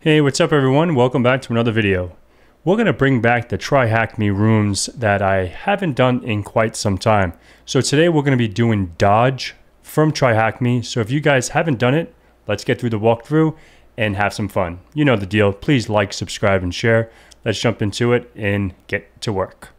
Hey, what's up everyone? Welcome back to another video. We're going to bring back the Try Hack Me rooms that I haven't done in quite some time. So today we're going to be doing Dodge from Try Hack Me. So if you guys haven't done it, let's get through the walkthrough and have some fun. You know the deal. Please like, subscribe, and share. Let's jump into it and get to work.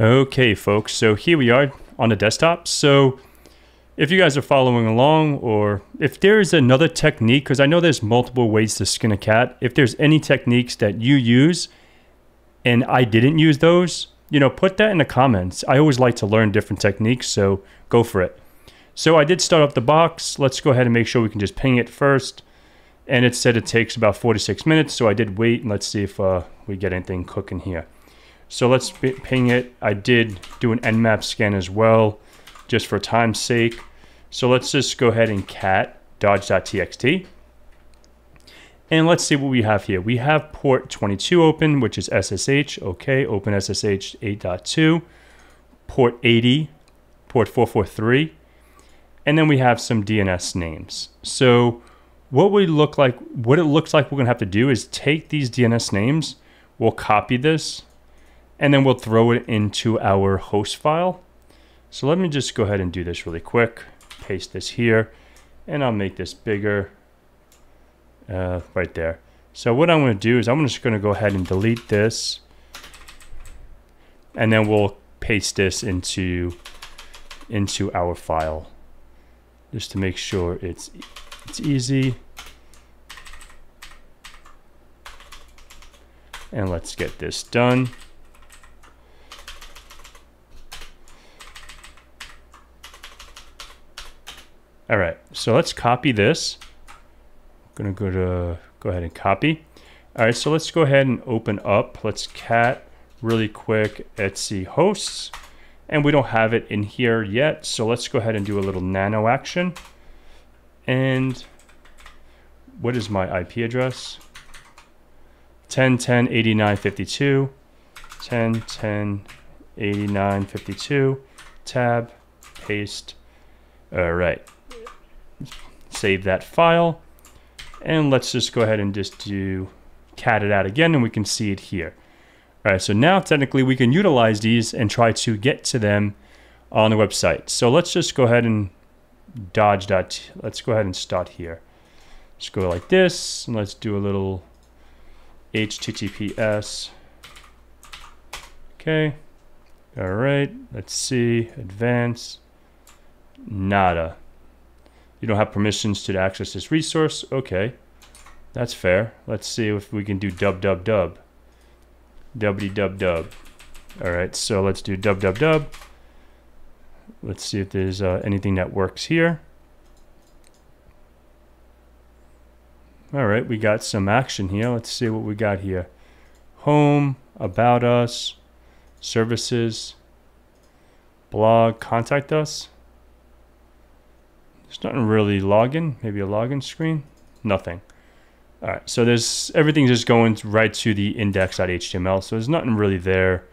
Okay, folks. So here we are on the desktop. So if you guys are following along or if there is another technique, because I know there's multiple ways to skin a cat, if there's any techniques that you use and I didn't use those, you know, put that in the comments. I always like to learn different techniques, so go for it. So I did start up the box. Let's go ahead and make sure we can just ping it first. And it said it takes about 46 minutes, so I did wait and let's see if uh, we get anything cooking here. So let's ping it. I did do an nmap scan as well just for time's sake. So let's just go ahead and cat dodge.txt. And let's see what we have here. We have port 22 open, which is SSH. Okay, open SSH 8.2. Port 80, port 443. And then we have some DNS names. So what we look like, what it looks like we're gonna have to do is take these DNS names, we'll copy this, and then we'll throw it into our host file. So let me just go ahead and do this really quick. Paste this here, and I'll make this bigger uh, right there. So what I'm going to do is I'm just going to go ahead and delete this, and then we'll paste this into into our file just to make sure it's it's easy. And let's get this done. All right, so let's copy this. I'm gonna go to, go ahead and copy. All right, so let's go ahead and open up. Let's cat really quick Etsy hosts. And we don't have it in here yet, so let's go ahead and do a little nano action. And what is my IP address? 1010 89 52 10 10 89 52 tab paste all right save that file. And let's just go ahead and just do cat it out again and we can see it here. All right, so now technically we can utilize these and try to get to them on the website. So let's just go ahead and dodge that. Let's go ahead and start here. Let's go like this and let's do a little HTTPS. Okay. All right, let's see, advance, nada. You don't have permissions to access this resource. Okay, that's fair. Let's see if we can do dub dub dub. Wd dub dub. All right, so let's do dub dub dub. Let's see if there's uh, anything that works here. All right, we got some action here. Let's see what we got here. Home, about us, services, blog, contact us. There's nothing really login. Maybe a login screen. Nothing. All right, so there's everything's just going right to the index.html. So there's nothing really there.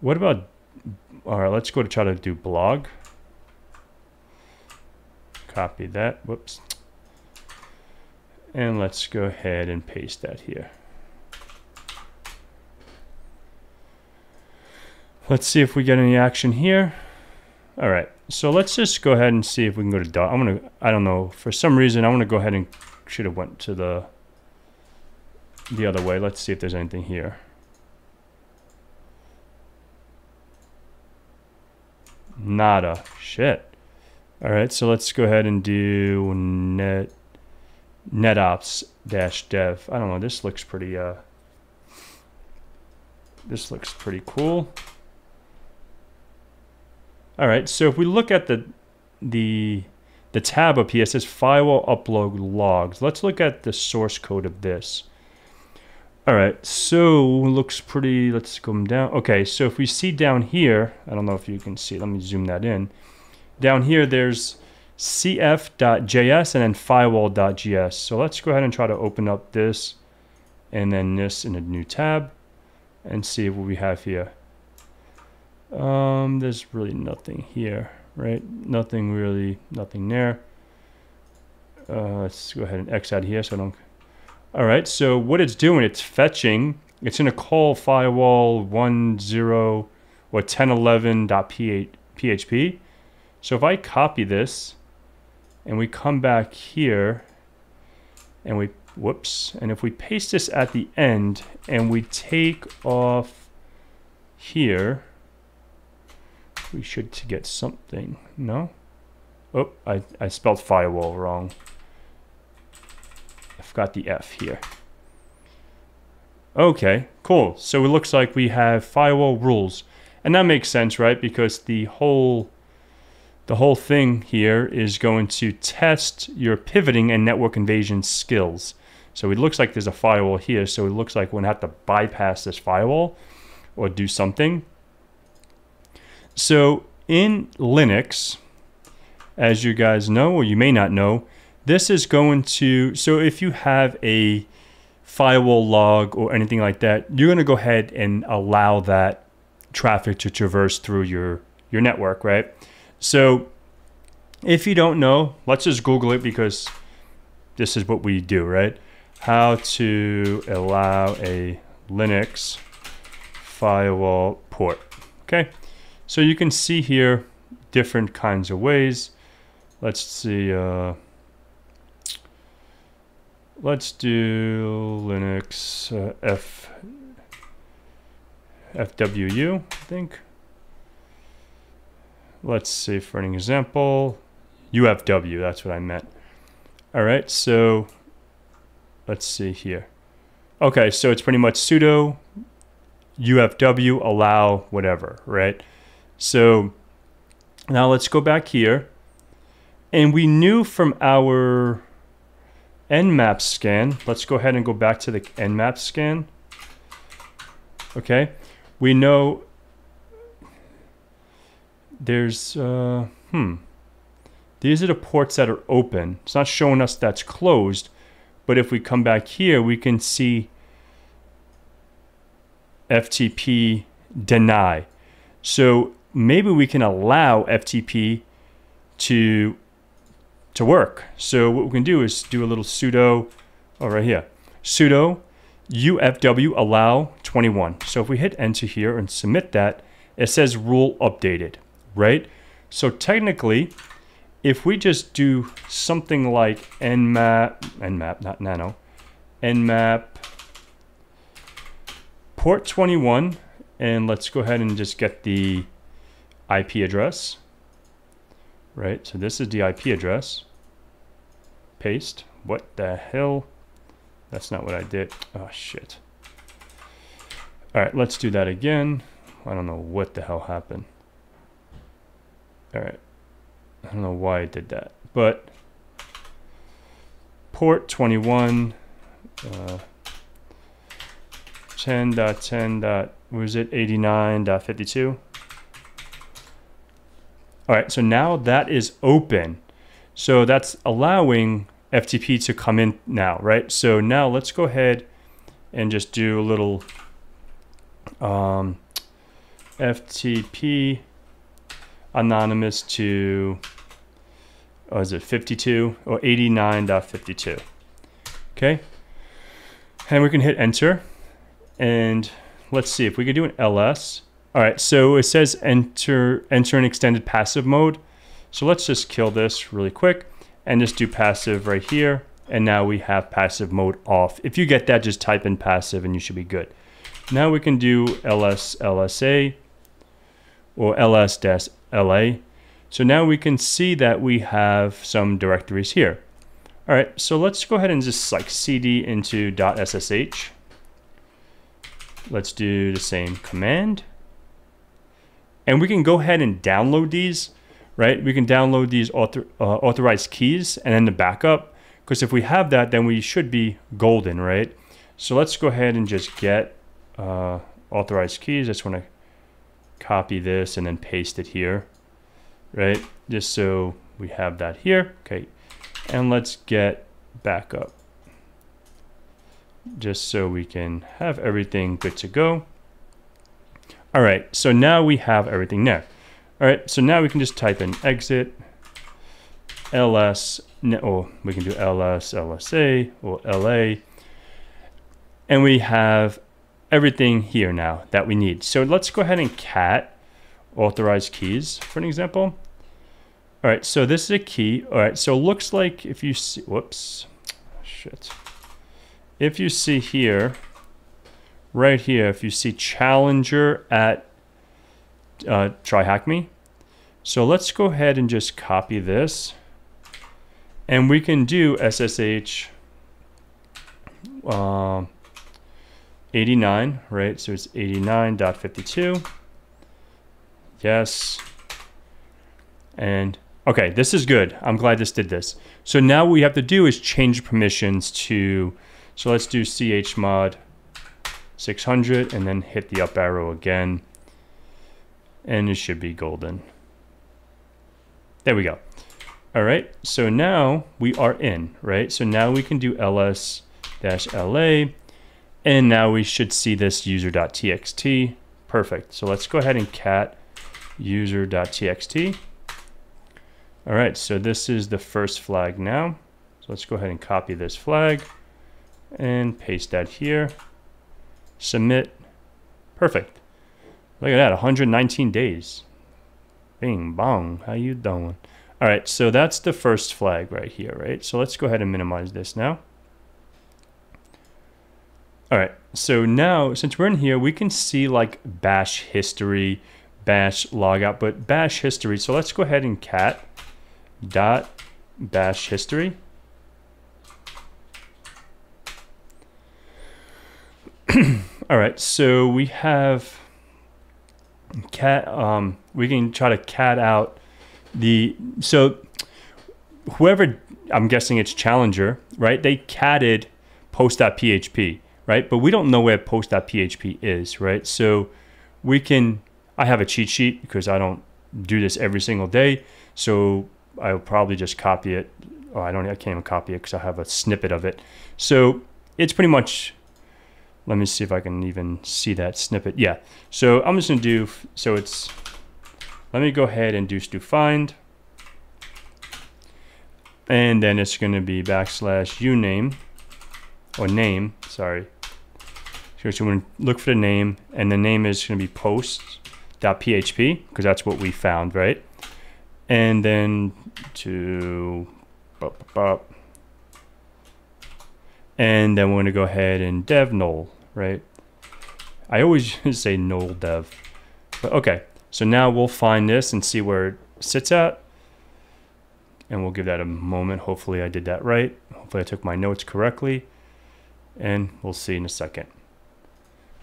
What about? All right, let's go to try to do blog. Copy that. Whoops. And let's go ahead and paste that here. Let's see if we get any action here. All right. So let's just go ahead and see if we can go to dot. I'm gonna. I don't know. For some reason, I want to go ahead and should have went to the the other way. Let's see if there's anything here. Nada. Shit. All right. So let's go ahead and do net netops dash dev. I don't know. This looks pretty. Uh. This looks pretty cool. All right, so if we look at the the the tab up here, it says firewall upload logs. Let's look at the source code of this. All right, so looks pretty, let's go down. Okay, so if we see down here, I don't know if you can see, let me zoom that in. Down here, there's cf.js and then firewall.js. So let's go ahead and try to open up this and then this in a new tab and see what we have here. Um, there's really nothing here, right? Nothing really, nothing there. Uh, let's go ahead and X out here so I don't. All right, so what it's doing, it's fetching, it's going to call firewall 10 or 1011.php. So if I copy this and we come back here and we, whoops, and if we paste this at the end and we take off here, we should get something, no? Oh, I, I spelled firewall wrong. I forgot the F here. Okay, cool. So it looks like we have firewall rules. And that makes sense, right? Because the whole the whole thing here is going to test your pivoting and network invasion skills. So it looks like there's a firewall here. So it looks like we're to have to bypass this firewall or do something. So in Linux, as you guys know, or you may not know, this is going to, so if you have a firewall log or anything like that, you're going to go ahead and allow that traffic to traverse through your, your network, right? So if you don't know, let's just Google it because this is what we do, right? How to allow a Linux firewall port. Okay, so you can see here different kinds of ways. Let's see. Uh, let's do Linux uh, F FWU, I think. Let's see for an example, UFW, that's what I meant. All right, so let's see here. Okay, so it's pretty much sudo UFW allow whatever, right? So now let's go back here. And we knew from our nmap scan, let's go ahead and go back to the nmap scan. Okay, we know there's, uh, hmm, these are the ports that are open. It's not showing us that's closed, but if we come back here, we can see FTP deny. So maybe we can allow FTP to to work. So what we can do is do a little sudo, oh right here, sudo ufw allow 21. So if we hit enter here and submit that, it says rule updated, right? So technically, if we just do something like nmap, nmap, not nano, nmap port 21, and let's go ahead and just get the IP address, right? So this is the IP address. Paste. What the hell? That's not what I did. Oh, shit. All right, let's do that again. I don't know what the hell happened. All right. I don't know why I did that, but port 21, uh, 10.10. was it 89.52? All right, so now that is open. So that's allowing FTP to come in now, right? So now let's go ahead and just do a little um, FTP anonymous to, oh, is it 52 or 89.52? Okay. And we can hit enter. And let's see if we can do an ls. All right, so it says enter, enter an extended passive mode. So let's just kill this really quick and just do passive right here. And now we have passive mode off. If you get that, just type in passive and you should be good. Now we can do ls lsa or ls-la. So now we can see that we have some directories here. All right, so let's go ahead and just like cd into .ssh. Let's do the same command. And we can go ahead and download these, right? We can download these author, uh, authorized keys and then the backup. Because if we have that, then we should be golden, right? So let's go ahead and just get uh, authorized keys. I just want to copy this and then paste it here, right? Just so we have that here. Okay. And let's get backup just so we can have everything good to go. All right, so now we have everything there. All right, so now we can just type in exit ls, or we can do ls, lsa, or la. And we have everything here now that we need. So let's go ahead and cat authorized keys for an example. All right, so this is a key. All right, so looks like if you see, whoops, shit. If you see here, right here, if you see Challenger at uh, Try Hack Me. So let's go ahead and just copy this. And we can do SSH uh, 89, right? So it's 89.52. Yes. And okay, this is good. I'm glad this did this. So now what we have to do is change permissions to, so let's do chmod 600 and then hit the up arrow again. And it should be golden. There we go. All right, so now we are in, right? So now we can do ls-la, and now we should see this user.txt. Perfect. So let's go ahead and cat user.txt. All right, so this is the first flag now. So let's go ahead and copy this flag and paste that here. Submit. Perfect. Look at that, 119 days. Bing bong, how you doing? All right, so that's the first flag right here, right? So let's go ahead and minimize this now. All right, so now since we're in here, we can see like bash history, bash logout, but bash history. So let's go ahead and cat dot bash history. All right, so we have cat. Um, we can try to cat out the so whoever I'm guessing it's Challenger, right? They catted post.php, right? But we don't know where post.php is, right? So we can I have a cheat sheet because I don't do this every single day. So I'll probably just copy it. Oh, I don't I can't even copy it because I have a snippet of it. So it's pretty much let me see if I can even see that snippet. Yeah. So I'm just gonna do so it's let me go ahead and do do find. And then it's going to be backslash uname or name, sorry. So going to look for the name and the name is to be posts.php because that's what we found, right? And then to and then we're to go ahead and dev null, right? I always say null dev, but okay. So now we'll find this and see where it sits at. And we'll give that a moment. Hopefully I did that right. Hopefully I took my notes correctly. And we'll see in a second.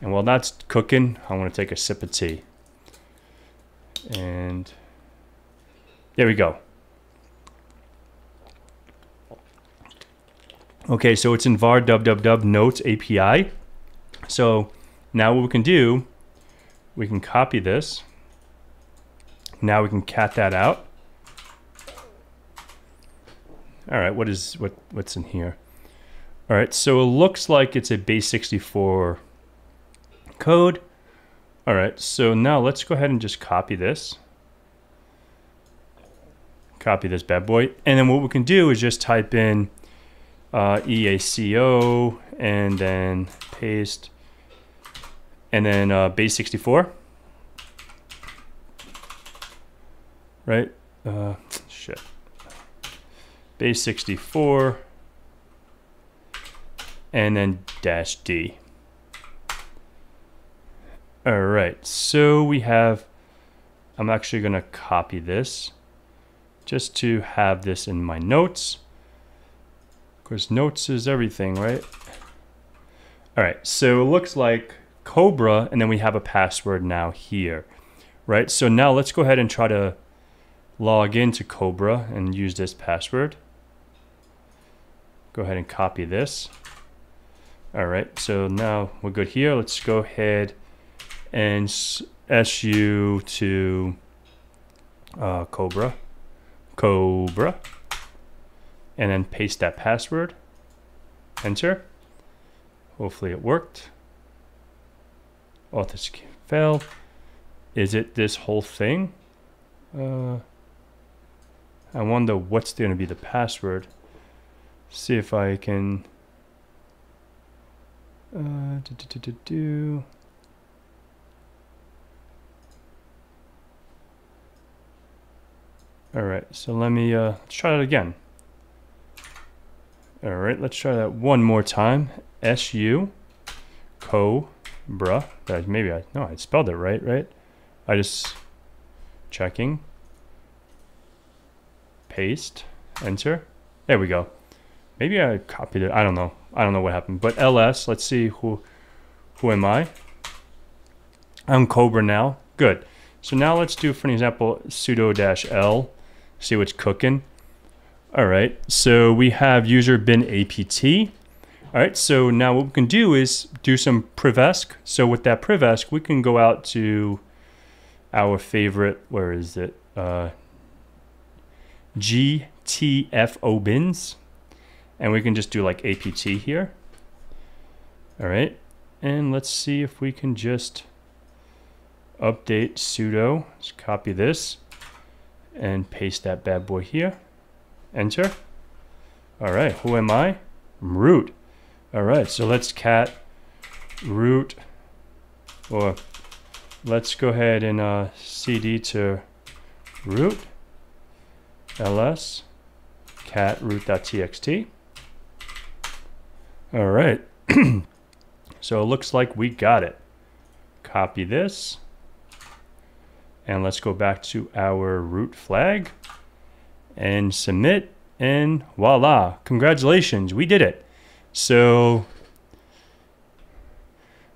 And while that's cooking, I want to take a sip of tea. And there we go. Okay, so it's in var www notes API. So now what we can do, we can copy this now we can cat that out. All right, what is what what's in here? All right, so it looks like it's a base 64 code. All right, so now let's go ahead and just copy this. Copy this bad boy. And then what we can do is just type in uh, EACO and then paste and then uh, base 64. right? Uh, shit. Base 64 and then dash D. All right, so we have, I'm actually gonna copy this just to have this in my notes. Because notes is everything, right? All right, so it looks like Cobra, and then we have a password now here, right? So now let's go ahead and try to log into Cobra and use this password. Go ahead and copy this. All right, so now we're good here. Let's go ahead and SU to uh, Cobra, Cobra, and then paste that password. Enter. Hopefully it worked. Authenticate fail. Is it this whole thing? Uh, I wonder what's going to be the password. See if I can... Uh, do, do, do, do. All right, so let me, uh, let's try that again. All right, let's try that one more time. S-U, Cobra. That maybe I, no, I spelled it right, right? I just, checking. Paste, enter. There we go. Maybe I copied it. I don't know. I don't know what happened. But ls, let's see who, who am I? I'm Cobra now. Good. So now let's do, for an example, sudo dash L see what's cooking. All right, so we have user bin apt. All right, so now what we can do is do some privesc. So with that privesc, we can go out to our favorite, where is it? Uh, GTFO bins. And we can just do like apt here. All right, and let's see if we can just update sudo. Let's copy this and paste that bad boy here. Enter. All right, who am I? I'm root. All right, so let's cat root, or let's go ahead and uh, cd to root ls cat root.txt. All right, so it looks like we got it. Copy this. And let's go back to our root flag and submit and voila, congratulations, we did it. So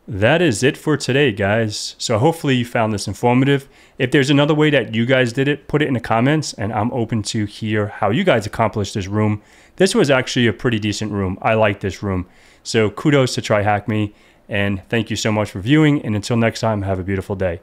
that is it for today, guys. So hopefully you found this informative. If there's another way that you guys did it, put it in the comments and I'm open to hear how you guys accomplished this room. This was actually a pretty decent room. I like this room. So kudos to TryHackMe and thank you so much for viewing. And until next time, have a beautiful day.